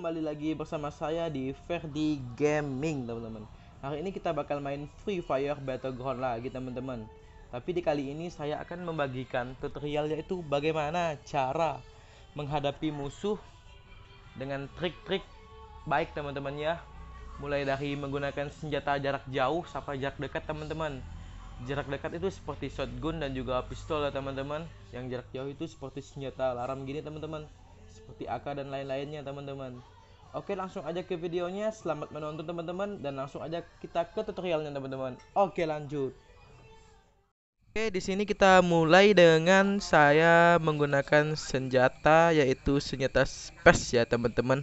kembali lagi bersama saya di Verdi Gaming teman-teman. Hari ini kita bakal main Free Fire Battleground lagi teman-teman. Tapi di kali ini saya akan membagikan tutorial yaitu bagaimana cara menghadapi musuh Dengan trik-trik baik teman-teman ya. Mulai dari menggunakan senjata jarak jauh sampai jarak dekat teman-teman. Jarak dekat itu seperti shotgun dan juga pistol ya teman-teman. Yang jarak jauh itu seperti senjata laram gini teman-teman. Seperti AK dan lain-lainnya teman-teman Oke langsung aja ke videonya. Selamat menonton teman-teman. Dan langsung aja kita ke tutorialnya teman-teman. Oke lanjut. Oke di sini kita mulai dengan saya menggunakan senjata yaitu senjata space ya teman-teman.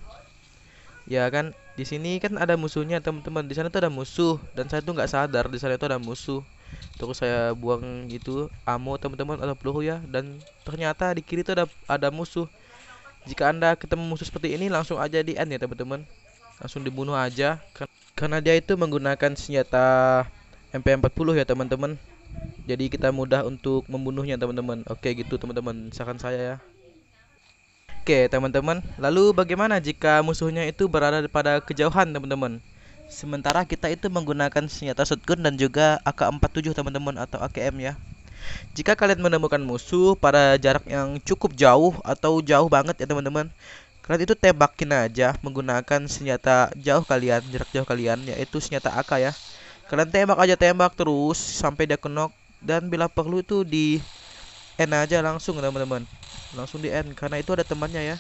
Ya kan di sini kan ada musuhnya teman-teman. Di sana tuh ada musuh. Dan saya tuh nggak sadar di sana itu ada musuh. Terus saya buang itu ammo teman-teman atau peluru ya. Dan ternyata di kiri tuh ada ada musuh jika anda ketemu musuh seperti ini langsung aja di end ya teman-teman. Langsung dibunuh aja. Karena dia itu menggunakan senjata MP40 ya teman-teman. Jadi kita mudah untuk membunuhnya teman-teman. Oke gitu teman-teman. Saran saya ya. Oke teman-teman. Lalu bagaimana jika musuhnya itu berada pada kejauhan teman-teman? Sementara kita itu menggunakan senjata shotgun dan juga AK47 teman-teman atau AKM ya jika kalian menemukan musuh pada jarak yang cukup jauh atau jauh banget ya teman-teman, kalian itu tembakin aja menggunakan senjata jauh kalian, jarak jauh kalian, yaitu senjata AK ya. Kalian tembak aja tembak terus sampai dia kenok dan bila perlu itu di end aja langsung teman-teman. Langsung di end karena itu ada temannya ya.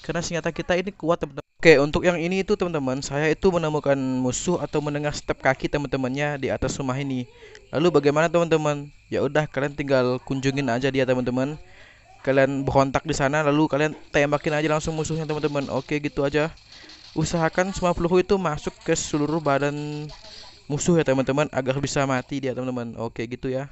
Karena senjata kita ini kuat teman-teman. Oke, untuk yang ini itu teman-teman, saya itu menemukan musuh atau mendengar step kaki teman-temannya di atas rumah ini. Lalu bagaimana teman-teman? Ya udah, kalian tinggal kunjungin aja dia teman-teman. Kalian berontak di sana, lalu kalian tembakin aja langsung musuhnya teman-teman. Oke, gitu aja. Usahakan semua peluru itu masuk ke seluruh badan musuh ya teman-teman agar bisa mati dia teman-teman. Oke, gitu ya.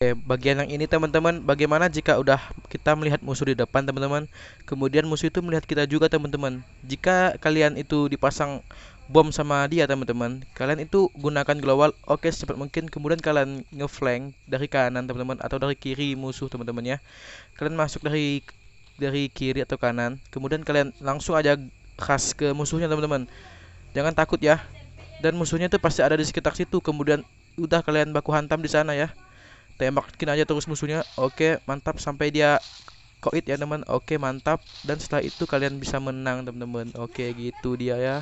Oke, bagian yang ini teman-teman, bagaimana jika udah kita melihat musuh di depan teman-teman, kemudian musuh itu melihat kita juga teman-teman. Jika kalian itu dipasang bom sama dia teman-teman, kalian itu gunakan global. Oke secepat mungkin, kemudian kalian ngeflank dari kanan teman-teman atau dari kiri musuh teman-teman ya. Kalian masuk dari dari kiri atau kanan, kemudian kalian langsung aja khas ke musuhnya teman-teman. Jangan takut ya. Dan musuhnya itu pasti ada di sekitar situ, kemudian udah kalian baku hantam di sana ya. Tembakin aja terus musuhnya. Oke mantap. Sampai dia koit ya teman. Oke mantap. Dan setelah itu kalian bisa menang teman-teman. Oke gitu dia ya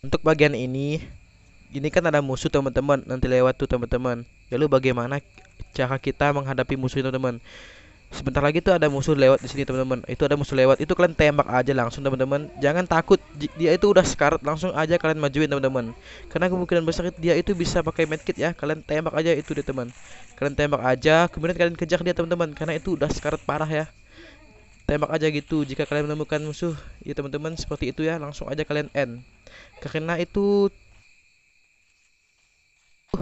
untuk bagian ini ini kan ada musuh teman-teman nanti lewat tuh teman-teman lalu bagaimana cara kita menghadapi musuh itu teman Sebentar lagi tuh ada musuh lewat di sini teman-teman. Itu ada musuh lewat. Itu kalian tembak aja langsung teman-teman. Jangan takut. Dia itu udah sekarat langsung aja kalian majuin teman-teman. Karena kemungkinan besar dia itu bisa pakai medkit ya. Kalian tembak aja itu dia teman. Kalian tembak aja. Kemudian kalian kejar dia teman-teman. Karena itu udah sekarat parah ya. Tembak aja gitu. Jika kalian menemukan musuh ya teman-teman seperti itu ya. Langsung aja kalian end. Karena itu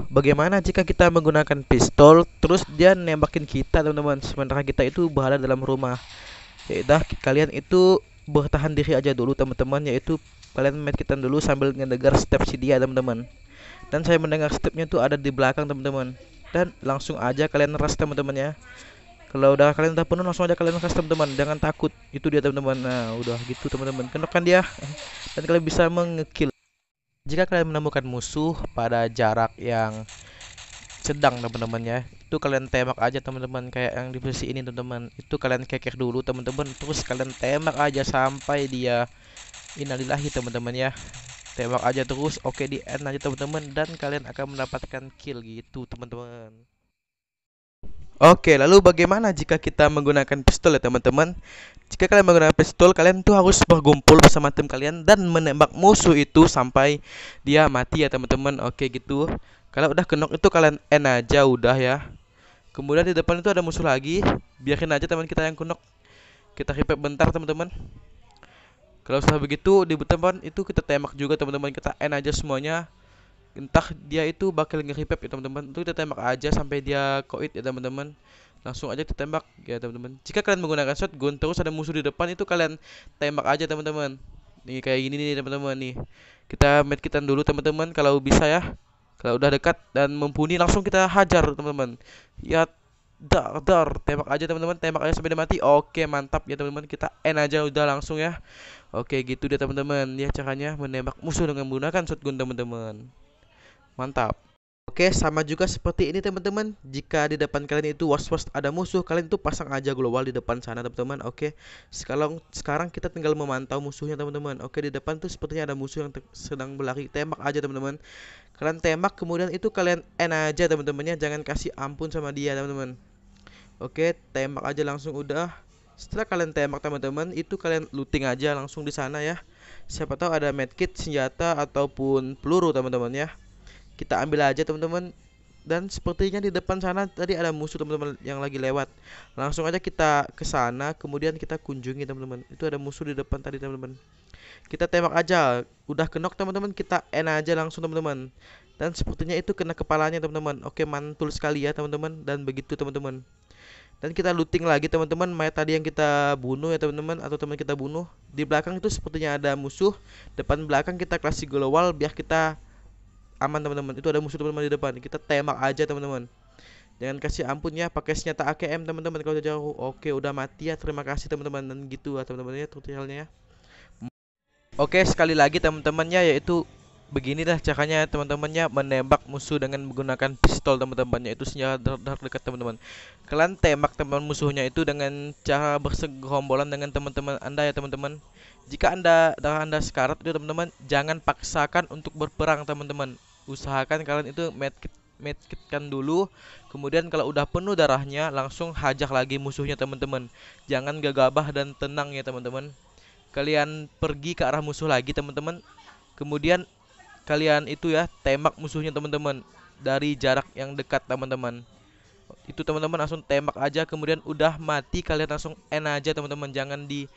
Bagaimana jika kita menggunakan pistol terus dia nembakin kita teman-teman sementara kita itu berada dalam rumah. Ya udah kalian itu bertahan diri aja dulu teman-teman yaitu kalian medkitan dulu sambil ngedengar step si dia teman-teman. Dan saya mendengar stepnya tuh ada di belakang teman-teman. Dan langsung aja kalian ras teman-teman ya. Kalau udah kalian udah penuh langsung aja kalian ras teman-teman. Jangan takut. Itu dia teman-teman. Nah, udah gitu teman-teman. Kenokkan dia. Dan kalian bisa mengekill jika kalian menemukan musuh pada jarak yang sedang teman-teman ya itu kalian tembak aja teman-teman. Kayak yang di posisi ini teman-teman. Itu kalian keker dulu teman-teman. Terus kalian tembak aja sampai dia innalillahi teman-teman ya. Tembak aja terus. Oke di end aja teman-teman. Dan kalian akan mendapatkan kill gitu teman-teman Oke, lalu bagaimana jika kita menggunakan pistol ya teman-teman? Jika kalian menggunakan pistol, kalian tuh harus berkumpul bersama tim kalian dan menembak musuh itu sampai dia mati ya teman-teman. Oke gitu. Kalau udah kenok itu kalian end aja udah ya. Kemudian di depan itu ada musuh lagi. Biarin aja teman kita yang kenok. Kita repair bentar teman-teman. Kalau sudah begitu di depan itu kita tembak juga teman-teman. Kita end aja semuanya entah dia itu bakal nge-repap ya teman-teman. Itu kita tembak aja sampai dia koit ya teman-teman. Langsung aja ditembak ya teman-teman. Jika kalian menggunakan shotgun terus ada musuh di depan itu kalian tembak aja teman-teman. Nih kayak gini nih teman-teman nih. Kita medkitan dulu teman-teman kalau bisa ya. Kalau udah dekat dan mumpuni langsung kita hajar teman-teman. Ya dar dar. Tembak aja teman-teman. Tembak aja sampai dia mati. Oke mantap ya teman-teman. Kita end aja udah langsung ya. Oke gitu deh teman-teman. Ya caranya menembak musuh dengan menggunakan shotgun teman-teman mantap Oke, sama juga seperti ini teman-teman. Jika di depan kalian itu was-was ada musuh, kalian itu pasang aja global di depan sana teman-teman. Oke. Sekarang sekarang kita tinggal memantau musuhnya teman-teman. Oke, di depan tuh sepertinya ada musuh yang sedang berlari. Tembak aja teman-teman. Kalian tembak kemudian itu kalian end aja teman-temannya. Jangan kasih ampun sama dia teman-teman. Oke, tembak aja langsung udah. Setelah kalian tembak teman-teman, itu kalian looting aja langsung di sana ya. Siapa tahu ada medkit, senjata ataupun peluru teman-teman ya kita ambil aja teman-teman. Dan sepertinya di depan sana tadi ada musuh teman-teman yang lagi lewat. Langsung aja kita ke sana kemudian kita kunjungi teman-teman. Itu ada musuh di depan tadi teman-teman. Kita tembak aja. Udah kenok teman-teman kita end aja langsung teman-teman. Dan sepertinya itu kena kepalanya teman-teman. Oke mantul sekali ya teman-teman. Dan begitu teman-teman. Dan kita looting lagi teman-teman. Mayat tadi yang kita bunuh ya teman-teman atau teman kita bunuh. Di belakang itu sepertinya ada musuh. Depan belakang kita kasih global biar kita aman teman-teman. Itu ada musuh teman-teman di depan. Kita tembak aja teman-teman. Jangan kasih ampun ya pakai senjata AKM teman-teman kalau jauh. Oke udah mati ya. Terima kasih teman-teman. Dan gitu ya teman-teman ya tutorialnya ya. Oke sekali lagi teman-temannya yaitu beginilah caranya teman-temannya menembak musuh dengan menggunakan pistol teman-temannya itu senjata dekat teman-teman. Kalian tembak teman musuhnya itu dengan cara bersegerombolan dengan teman-teman anda ya teman-teman jika anda darah anda sekarat itu teman-teman jangan paksakan untuk berperang teman-teman. Usahakan kalian itu medkit medkitkan dulu. Kemudian kalau udah penuh darahnya langsung hajak lagi musuhnya teman-teman. Jangan gegabah dan tenang ya teman-teman. Kalian pergi ke arah musuh lagi teman-teman. Kemudian kalian itu ya tembak musuhnya teman-teman dari jarak yang dekat teman-teman. Itu teman-teman langsung tembak aja. Kemudian udah mati kalian langsung end aja teman-teman. Jangan di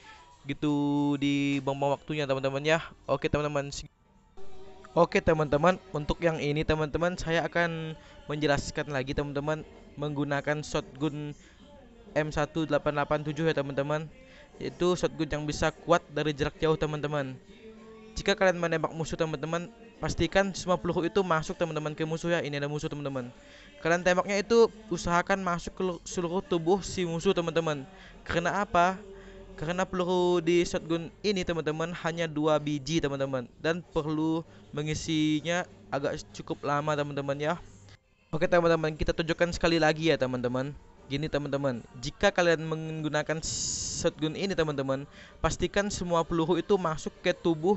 gitu di bom waktunya teman-teman ya oke teman-teman Oke teman-teman, untuk yang ini teman-teman saya akan menjelaskan lagi teman-teman menggunakan shotgun M1887 ya teman-teman. Itu shotgun yang bisa kuat dari jarak jauh teman-teman. Jika kalian menembak musuh teman-teman, pastikan semua peluru itu masuk teman-teman ke musuh ya. Ini ada musuh teman-teman. Kalian tembaknya itu usahakan masuk ke seluruh tubuh si musuh teman-teman. Karena apa? Karena peluru di shotgun ini teman-teman hanya dua biji teman-teman dan perlu mengisinya agak cukup lama teman-teman ya. Oke teman-teman kita tunjukkan sekali lagi ya teman-teman. Gini teman-teman, jika kalian menggunakan shotgun ini teman-teman, pastikan semua peluru itu masuk ke tubuh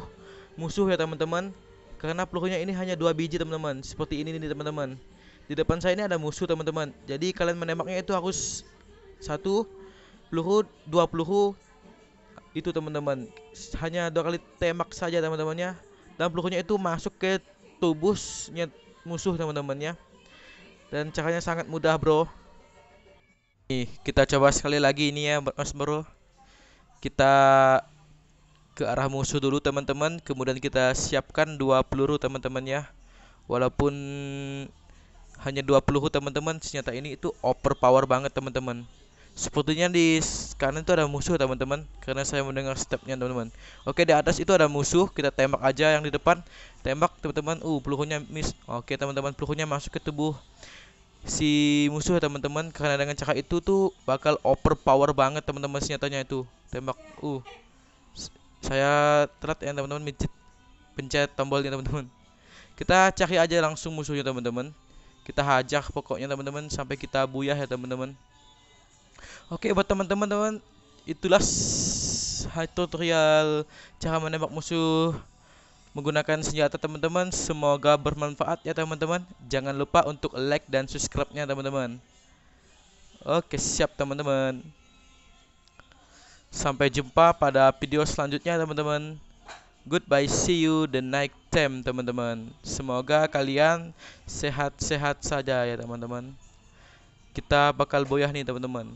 musuh ya teman-teman. Karena pelurunya ini hanya dua biji teman-teman, seperti ini nih teman-teman. Di depan saya ini ada musuh teman-teman. Jadi kalian menembaknya itu harus satu peluru, dua peluru itu teman-teman. Hanya dua kali tembak saja teman-temannya dan pelurunya itu masuk ke tubuhnya musuh teman-temannya dan caranya sangat mudah bro. Nih kita coba sekali lagi ini ya mas bro. Kita ke arah musuh dulu teman-teman. Kemudian kita siapkan dua peluru teman-teman ya. Walaupun hanya dua peluru teman-teman senjata ini itu overpower banget teman-teman Sepertinya di kanan itu ada musuh teman-teman. Karena saya mendengar stepnya teman-teman. Oke di atas itu ada musuh. Kita tembak aja yang di depan. Tembak teman-teman. Uh pelurunya miss. Oke teman-teman. Pelurunya masuk ke tubuh Si musuh teman-teman. Karena dengan cara itu tuh bakal overpower banget teman-teman senjatanya itu. Tembak. Uh. Saya telat ya teman-teman. Pencet, pencet tombolnya teman-teman. Kita cari aja langsung musuhnya teman-teman. Kita hajar pokoknya teman-teman Sampai kita buyah ya teman-teman Oke buat teman-teman teman itulah tutorial cara menembak musuh menggunakan senjata teman-teman. Semoga bermanfaat ya teman-teman. Jangan lupa untuk like dan subscribe-nya teman-teman. Oke siap teman-teman. Sampai jumpa pada video selanjutnya teman-teman. Goodbye see you the night time teman-teman. Semoga kalian sehat-sehat saja ya teman-teman kita bakal boyah nih teman-teman.